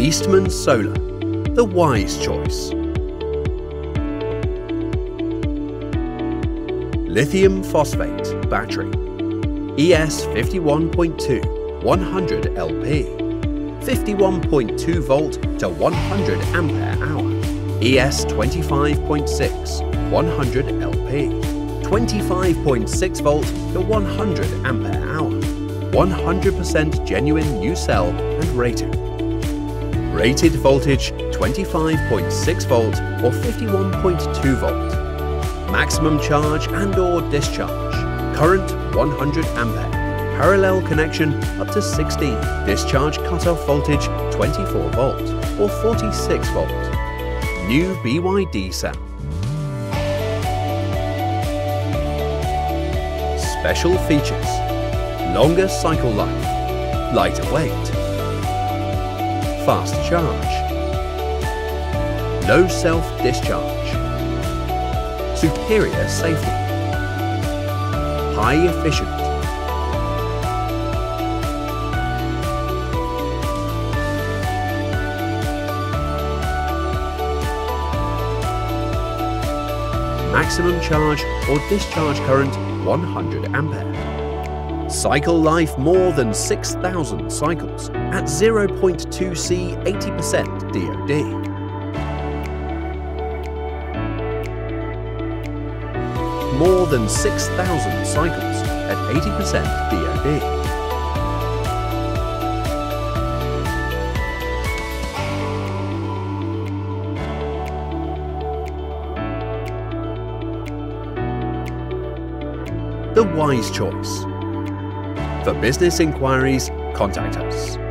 Eastman Solar, the wise choice. Lithium phosphate battery, ES51.2 100 LP, 51.2 volt to 100 ampere hour, ES25.6 100 LP, 25.6 volt to 100 ampere hour, 100% genuine new cell and rating. Rated voltage 25.6 volt or 51.2 volt. Maximum charge and or discharge. Current 100 ampere. Parallel connection up to 16. Discharge cutoff voltage 24 volt or 46 volt. New BYD cell. Special features. Longer cycle life. Lighter weight. Fast charge. No self-discharge. Superior safety. High efficient. Maximum charge or discharge current 100 ampere. Cycle life more than 6,000 cycles at 0.2C 80% DoD. More than 6,000 cycles at 80% DoD. The wise choice. For business inquiries, contact us.